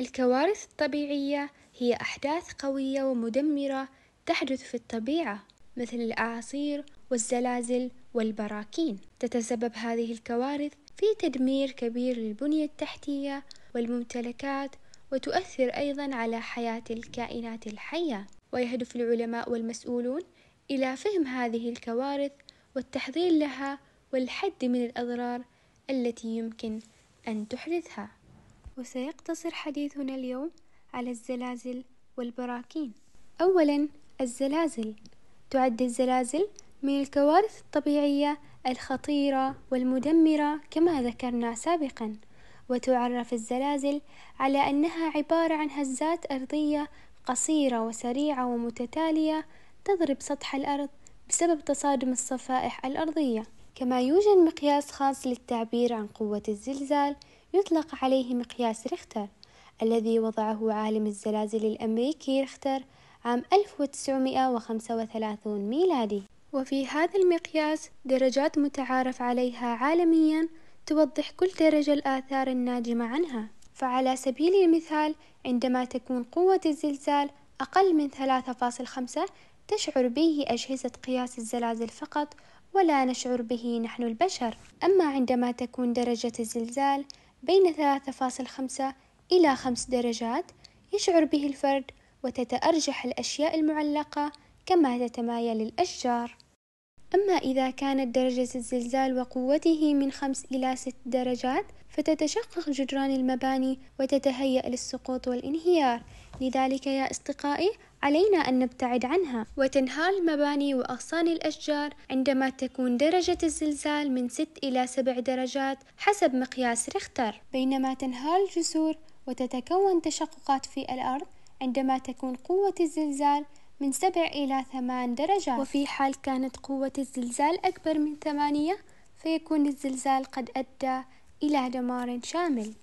الكوارث الطبيعية هي أحداث قوية ومدمرة تحدث في الطبيعة مثل الأعاصير والزلازل والبراكين. تتسبب هذه الكوارث في تدمير كبير للبنية التحتية والممتلكات وتؤثر أيضا على حياة الكائنات الحية. ويهدف العلماء والمسؤولون إلى فهم هذه الكوارث والتحضير لها والحد من الأضرار التي يمكن أن تحدثها. وسيقتصر حديثنا اليوم على الزلازل والبراكين. أولا الزلازل. تعد الزلازل من الكوارث الطبيعية الخطيرة والمدمرة كما ذكرنا سابقا. وتعرف الزلازل على أنها عبارة عن هزات أرضية قصيرة وسريعة ومتتالية تضرب سطح الأرض بسبب تصادم الصفائح الأرضية. كما يوجد مقياس خاص للتعبير عن قوة الزلزال يطلق عليه مقياس ريختر الذي وضعه عالم الزلازل الأمريكي ريختر عام 1935 ميلادي. وفي هذا المقياس درجات متعارف عليها عالميا توضح كل درجة الآثار الناجمة عنها. فعلى سبيل المثال عندما تكون قوة الزلزال أقل من 3.5 تشعر به أجهزة قياس الزلازل فقط ولا نشعر به نحن البشر. أما عندما تكون درجة الزلزال بين 3.5 إلى 5 درجات يشعر به الفرد وتتأرجح الأشياء المعلقة كما تتمايل الأشجار. أما إذا كانت درجة الزلزال وقوته من خمس إلى ست درجات فتتشقق جدران المباني وتتهيأ للسقوط والانهيار. لذلك يا أصدقائي علينا أن نبتعد عنها. وتنهار المباني وأغصان الأشجار عندما تكون درجة الزلزال من ست إلى سبع درجات حسب مقياس ريختر. بينما تنهار الجسور وتتكون تشققات في الأرض عندما تكون قوة الزلزال من سبع إلى ثمان درجات. وفي حال كانت قوة الزلزال أكبر من ثمانية فيكون الزلزال قد أدى إلى دمار شامل.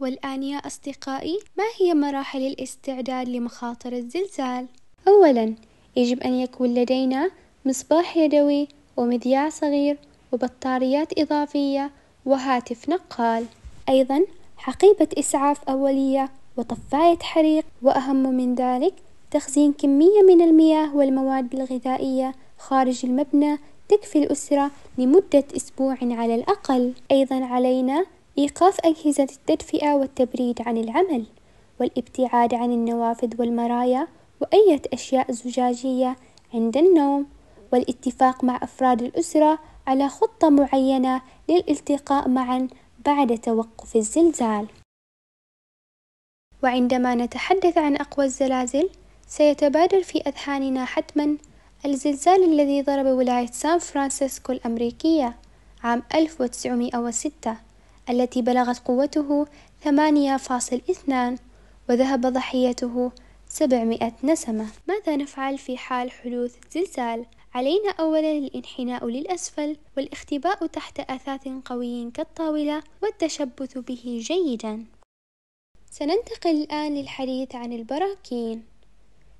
والآن يا أصدقائي ما هي مراحل الاستعداد لمخاطر الزلزال؟ أولا يجب أن يكون لدينا مصباح يدوي ومذياع صغير وبطاريات إضافية وهاتف نقال أيضا حقيبة إسعاف أولية وطفاية حريق وأهم من ذلك تخزين كمية من المياه والمواد الغذائية خارج المبنى تكفي الأسرة لمدة أسبوع على الأقل أيضا علينا إيقاف أجهزة التدفئة والتبريد عن العمل والابتعاد عن النوافذ والمرايا وأية أشياء زجاجية عند النوم والاتفاق مع أفراد الأسرة على خطة معينة للالتقاء معا بعد توقف الزلزال. وعندما نتحدث عن أقوى الزلازل سيتبادر في أذهاننا حتما الزلزال الذي ضرب ولاية سان فرانسيسكو الأمريكية عام 1906 التي بلغت قوته 8.2 وذهب ضحيته 700 نسمة. ماذا نفعل في حال حدوث زلزال؟ علينا أولا الانحناء للأسفل والاختباء تحت أثاث قوي كالطاولة والتشبث به جيدا. سننتقل الآن للحديث عن البراكين.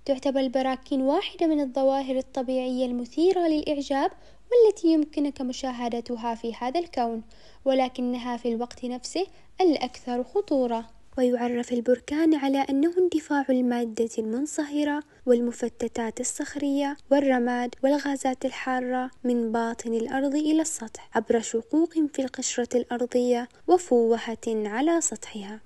تعتبر البراكين واحدة من الظواهر الطبيعية المثيرة للإعجاب والتي يمكنك مشاهدتها في هذا الكون ولكنها في الوقت نفسه الأكثر خطورة. ويعرف البركان على أنه اندفاع المادة المنصهرة والمفتتات الصخرية والرماد والغازات الحارة من باطن الأرض إلى السطح عبر شقوق في القشرة الأرضية وفوهة على سطحها.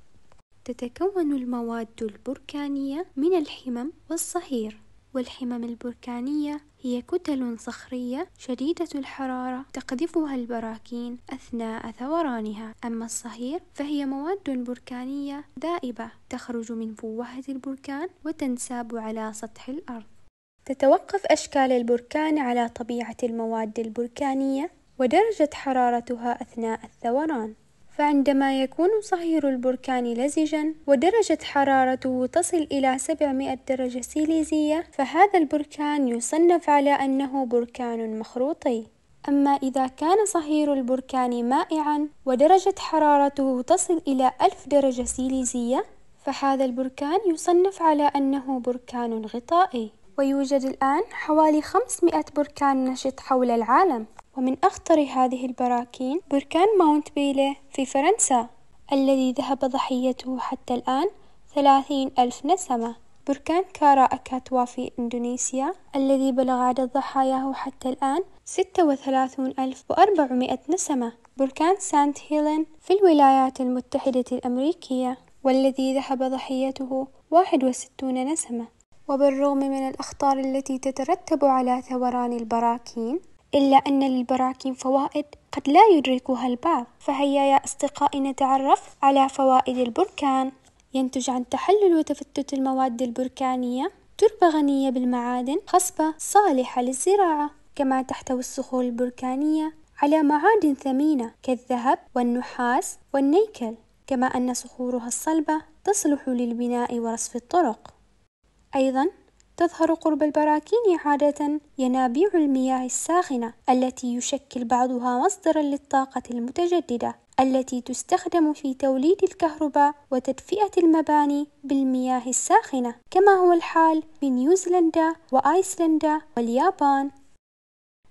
تتكون المواد البركانية من الحمم والصهير. والحمم البركانية هي كتل صخرية شديدة الحرارة تقذفها البراكين أثناء ثورانها. أما الصهير فهي مواد بركانية دائبة تخرج من فوهة البركان وتنساب على سطح الأرض. تتوقف أشكال البركان على طبيعة المواد البركانية ودرجة حرارتها أثناء الثوران. فعندما يكون صهير البركان لزجا ودرجة حرارته تصل إلى 700 درجة سيليزية فهذا البركان يصنف على أنه بركان مخروطي. أما إذا كان صهير البركان مائعا ودرجة حرارته تصل إلى ألف درجة سيليزية فهذا البركان يصنف على أنه بركان غطائي. ويوجد الآن حوالي 500 بركان نشط حول العالم. ومن أخطر هذه البراكين بركان Mount Pelée في فرنسا الذي ذهب ضحيته حتى الآن ثلاثين ألف نسمة. بركان كراكاتوا في إندونيسيا الذي بلغ عدد ضحاياه حتى الآن ستة وثلاثون ألف وأربعمائة نسمة. بركان سانت هيلين في الولايات المتحدة الأمريكية والذي ذهب ضحيته واحد وستون نسمة. وبالرغم من الأخطار التي تترتب على ثوران البراكين إلا أن للبراكين فوائد قد لا يدركها البعض فهيا يا أصدقائي نتعرف على فوائد البركان. ينتج عن تحلل وتفتت المواد البركانية تربة غنية بالمعادن خصبة صالحة للزراعة كما تحتوي الصخور البركانية على معادن ثمينة كالذهب والنحاس والنيكل كما أن صخورها الصلبة تصلح للبناء ورصف الطرق. أيضا تظهر قرب البراكين عادة ينابيع المياه الساخنة التي يشكل بعضها مصدرا للطاقة المتجددة التي تستخدم في توليد الكهرباء وتدفئة المباني بالمياه الساخنة كما هو الحال في نيوزيلندا وآيسلندا واليابان.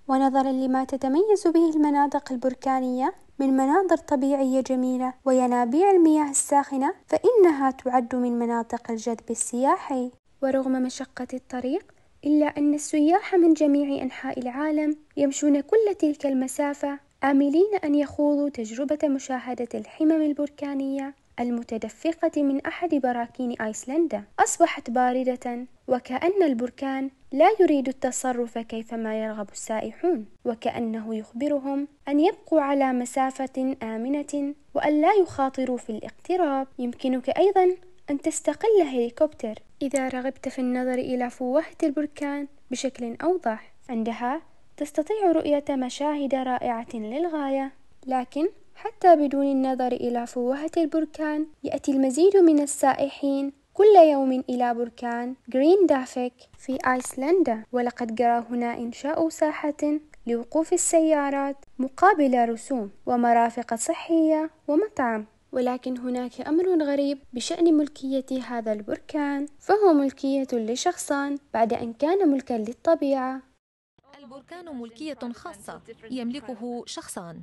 ونظرا لما تتميز به المناطق البركانية من مناظر طبيعية جميلة وينابيع المياه الساخنة فإنها تعد من مناطق الجذب السياحي. ورغم مشقة الطريق إلا أن السياح من جميع أنحاء العالم يمشون كل تلك المسافة آملين أن يخوضوا تجربة مشاهدة الحمم البركانية المتدفقة من أحد براكين أيسلندا. أصبحت باردة وكأن البركان لا يريد التصرف كيفما يرغب السائحون وكأنه يخبرهم أن يبقوا على مسافة آمنة وأن لا يخاطروا في الاقتراب. يمكنك أيضا أن تستقل هليكوبتر. إذا رغبت في النظر إلى فوهة البركان بشكل أوضح عندها تستطيع رؤية مشاهد رائعة للغاية. لكن حتى بدون النظر إلى فوهة البركان يأتي المزيد من السائحين كل يوم إلى بركان جرين دافيك في أيسلندا. ولقد جرى هنا إنشاء ساحة لوقوف السيارات مقابل رسوم ومرافق صحية ومطعم. ولكن هناك أمر غريب بشأن ملكية هذا البركان فهو ملكية لشخصان بعد أن كان ملكا للطبيعة. البركان ملكية خاصة يملكه شخصان.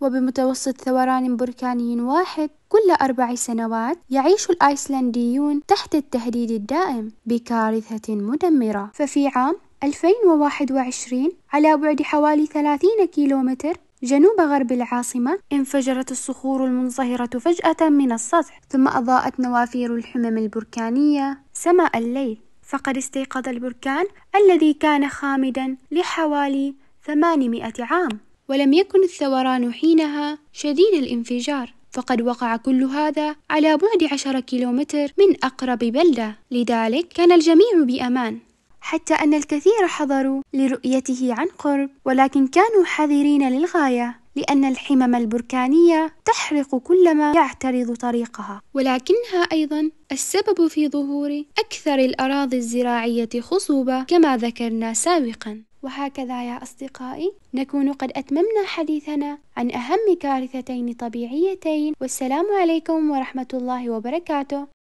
وبمتوسط ثوران بركاني واحد كل أربع سنوات يعيش الآيسلنديون تحت التهديد الدائم بكارثة مدمرة. ففي عام 2021 على بعد حوالي 30 كيلومتر جنوب غرب العاصمة انفجرت الصخور المنصهرة فجأة من السطح ثم أضاءت نوافير الحمم البركانية سماء الليل. فقد استيقظ البركان الذي كان خامدا لحوالي 800 عام ولم يكن الثوران حينها شديد الانفجار. فقد وقع كل هذا على بعد عشر كيلومتر من أقرب بلدة. لذلك كان الجميع بأمان. حتى أن الكثير حضروا لرؤيته عن قرب ولكن كانوا حذرين للغاية لأن الحمم البركانية تحرق كل ما يعترض طريقها. ولكنها أيضا السبب في ظهور أكثر الأراضي الزراعية خصوبة كما ذكرنا سابقا. وهكذا يا أصدقائي نكون قد أتممنا حديثنا عن أهم كارثتين طبيعيتين. والسلام عليكم ورحمة الله وبركاته.